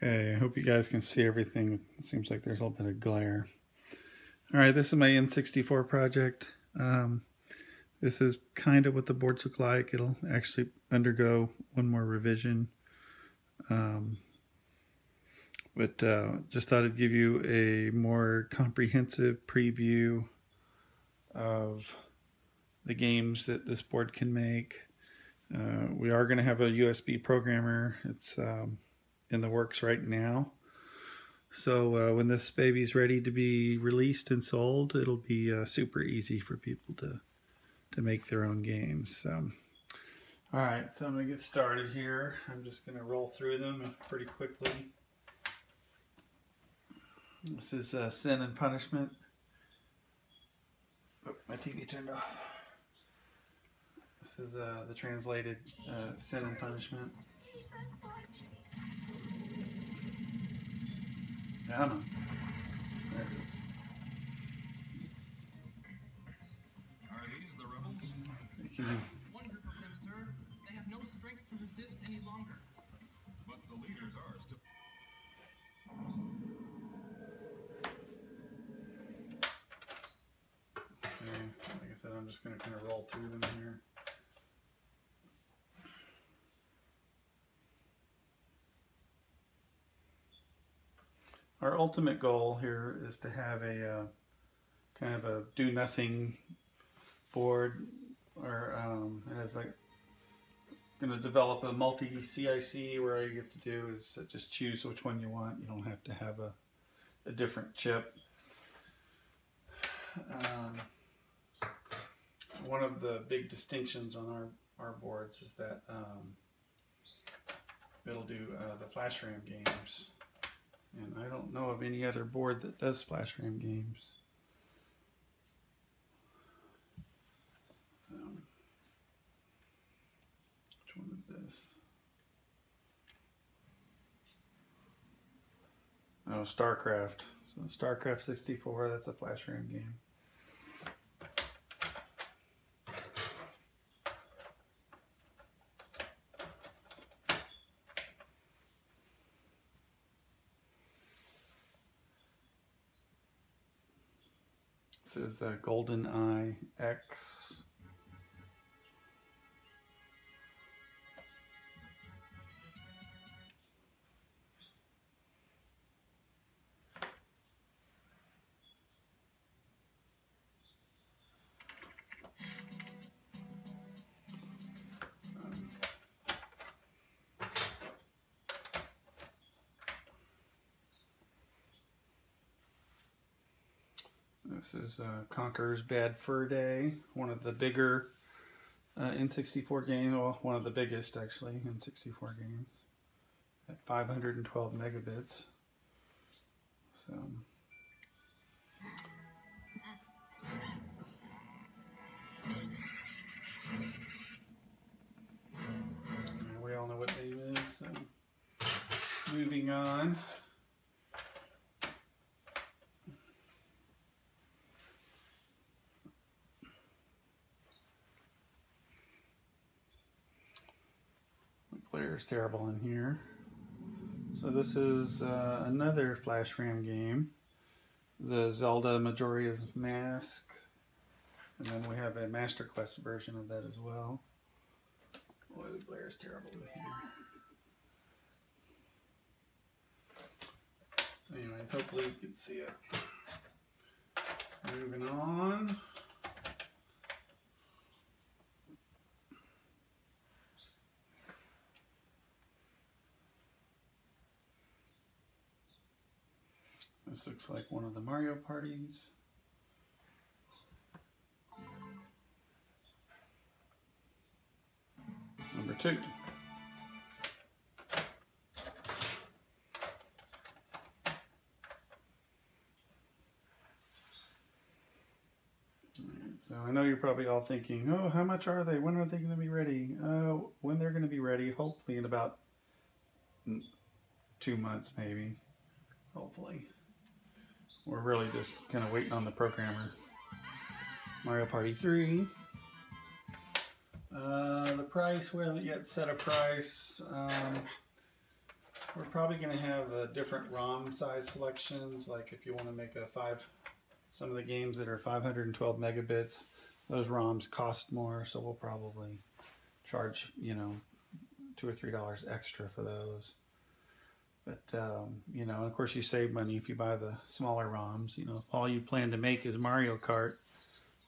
Okay, I hope you guys can see everything. It seems like there's a little bit of glare. All right, this is my N64 project. Um, this is kind of what the boards look like. It'll actually undergo one more revision. Um, but uh, just thought I'd give you a more comprehensive preview of the games that this board can make. Uh, we are going to have a USB programmer. It's um, in the works right now. So uh, when this baby's ready to be released and sold, it'll be uh, super easy for people to to make their own games. So, all right, so I'm gonna get started here. I'm just gonna roll through them pretty quickly. This is uh, Sin and Punishment. Oh, my TV turned off. This is uh, the translated uh, Sin and Punishment. Come on. There it is. Are these the rebels? You can, One group of them, sir. They have no strength to resist any longer. But the leaders are still. okay, like I said, I'm just going to kind of roll through them here. Our ultimate goal here is to have a uh, kind of a do nothing board, or um, has like going to develop a multi CIC where all you get to do is just choose which one you want. You don't have to have a, a different chip. Um, one of the big distinctions on our, our boards is that um, it'll do uh, the flash RAM games. And I don't know of any other board that does flash RAM games. Which one is this? Oh, StarCraft. So StarCraft 64, that's a flash RAM game. This is a Golden Eye X. This is uh, Conker's Bad Fur Day, one of the bigger uh, N64 games, well, one of the biggest actually N64 games, at 512 megabits. So, we all know what name is. So, moving on. The glare is terrible in here. So this is uh, another Flash RAM game. The Zelda Majora's Mask. And then we have a Master Quest version of that as well. Boy, the glare is terrible in here. Anyways, hopefully you can see it. Moving on. This looks like one of the Mario parties. Number two. So I know you're probably all thinking, oh, how much are they? When are they going to be ready? Uh, when they're going to be ready, hopefully in about two months, maybe. Hopefully. We're really just kind of waiting on the programmer. Mario Party 3. Uh, the price, we haven't yet set a price. Um, we're probably going to have different ROM size selections. Like if you want to make a five, some of the games that are 512 megabits, those ROMs cost more. So we'll probably charge, you know, two or three dollars extra for those. But um, you know, of course, you save money if you buy the smaller ROMs. You know, if all you plan to make is Mario Kart,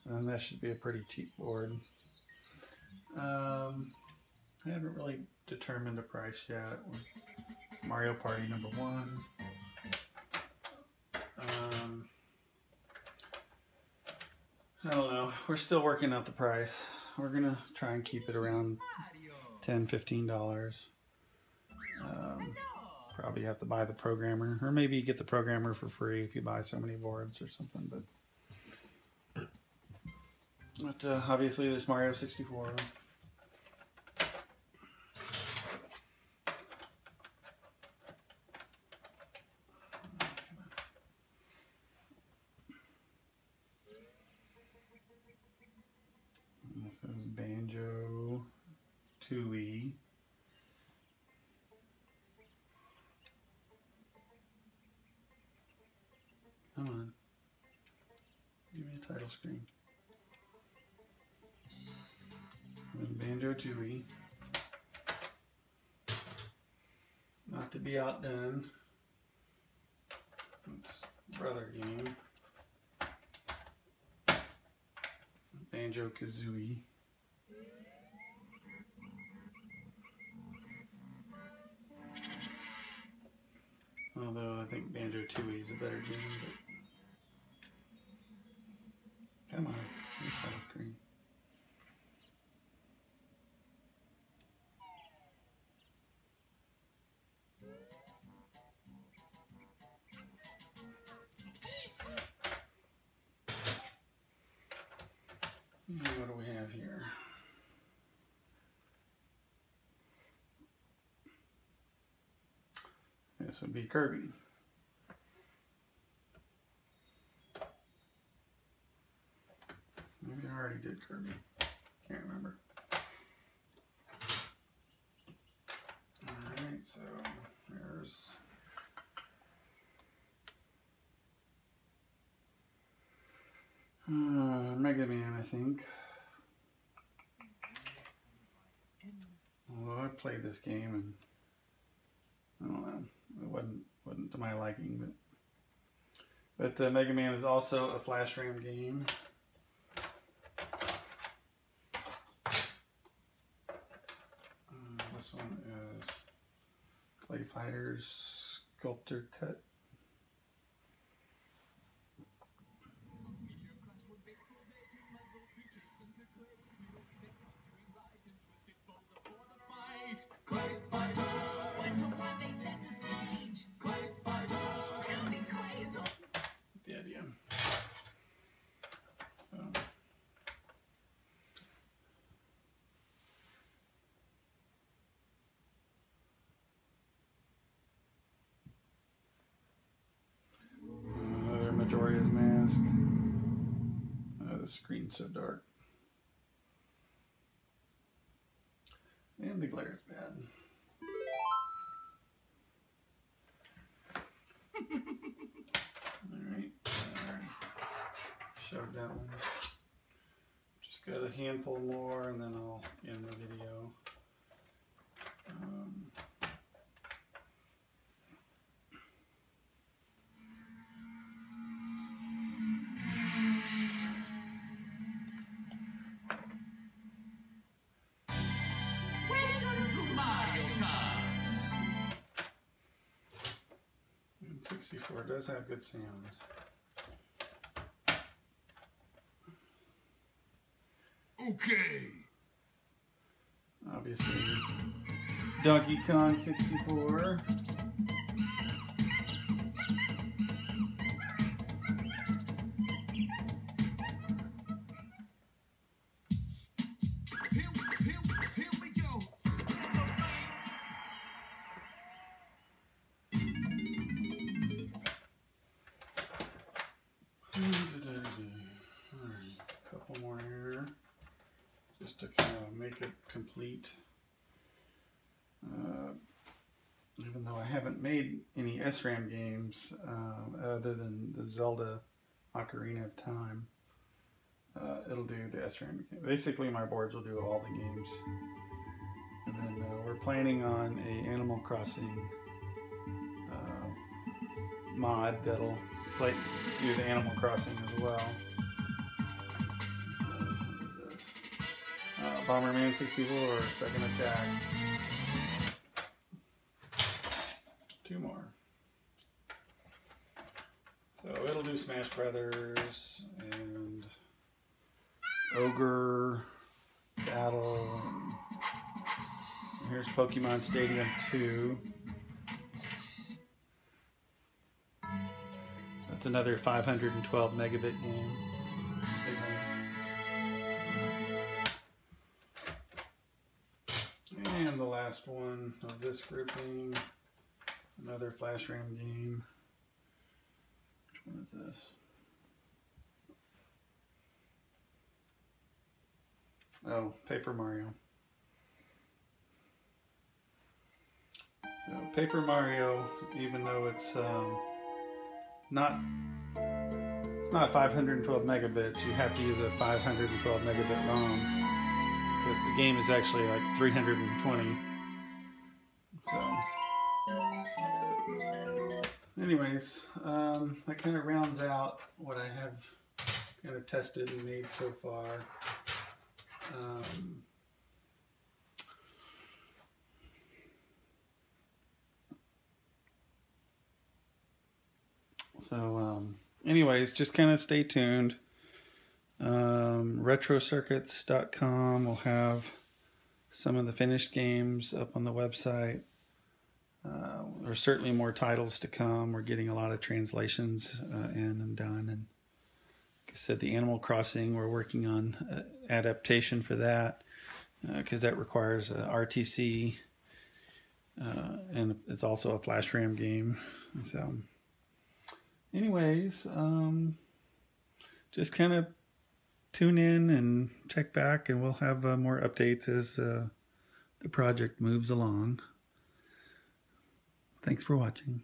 then that should be a pretty cheap board. Um, I haven't really determined the price yet. Mario Party number one. Um, I don't know. We're still working out the price. We're gonna try and keep it around $10, 15 dollars. Um, probably have to buy the programmer, or maybe you get the programmer for free if you buy so many boards or something. But but uh, obviously, there's Mario 64. This is Banjo Tooie. Come on. Give me a title screen. Banjo Tooie. Not to be outdone. It's brother game. Banjo Kazooie. Although I think Banjo Tooie is a better game, but Would be Kirby. Maybe I already did Kirby. Can't remember. Alright, so there's uh, Mega Man, I think. Well, I played this game and I don't know, it wasn't wasn't to my liking, but but uh, Mega Man is also a Flash RAM game. Uh, this one is Clay Fighters Sculptor Cut. Screen's so dark. And the glare is bad. Alright. Uh, Showed that one. Just got a handful more and then I'll end the video. 64 does have good sound. Okay. Obviously, Donkey Kong 64. Alright, a couple more here. Just to kind of make it complete. Uh, even though I haven't made any SRAM games uh, other than the Zelda Ocarina of Time. Uh, it'll do the SRAM. Basically, my boards will do all the games. And then uh, we're planning on a Animal Crossing mod that'll play the Animal Crossing as well. Uh, Bomberman 64, second attack. Two more. So it'll do Smash Brothers and Ogre Battle. Here's Pokemon Stadium 2. That's another 512 megabit game. And the last one of this grouping, another Flash RAM game. Which one is this? Oh, Paper Mario. So Paper Mario, even though it's um, not it's not 512 megabits, you have to use a 512 megabit ROM because the game is actually like 320. So, anyways, um, that kind of rounds out what I have kind of tested and made so far. Um, so, um, anyways, just kind of stay tuned. Um, retrocircuits.com will have some of the finished games up on the website. Uh, there's certainly more titles to come. We're getting a lot of translations uh, in and done. And like I said, the Animal Crossing, we're working on uh, adaptation for that because that requires RTC uh, and it's also a flash RAM game. So, anyways, um, just kind of tune in and check back, and we'll have uh, more updates as uh, the project moves along. Thanks for watching.